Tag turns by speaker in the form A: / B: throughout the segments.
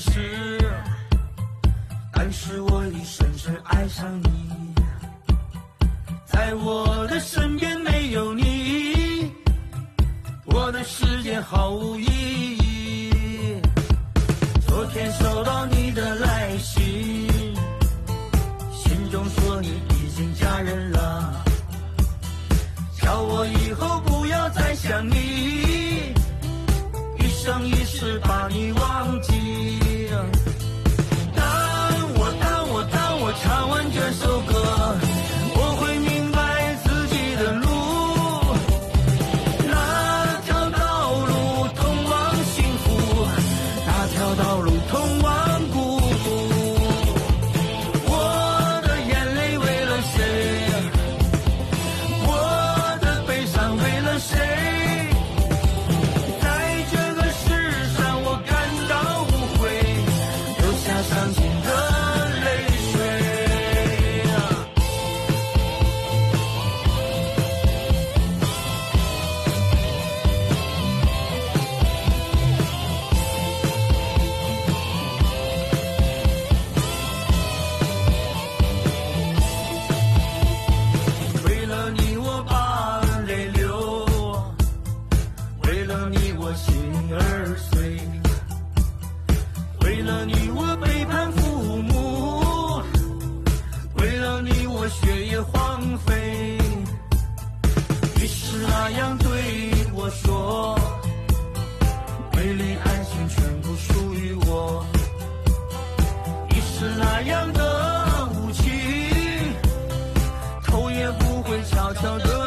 A: 是，但是我已深深爱上你。在我的身边没有你，我的世界毫无意义。昨天收到你的来信，信中说你已经嫁人了，叫我以后不要再想你，一生一世把你我心儿碎；为了你，我背叛父母；为了你，我学业荒废。你是那样对我说，美丽爱情全部属于我。你是那样的无情。头也不会悄悄地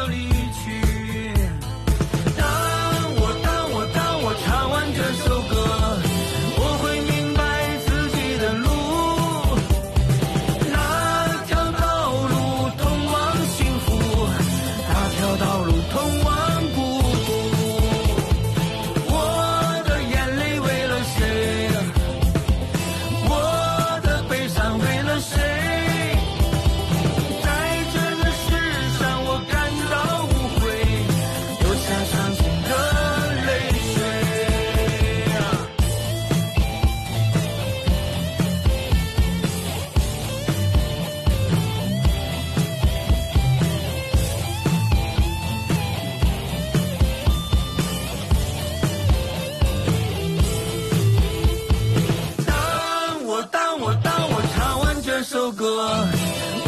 A: 我歌。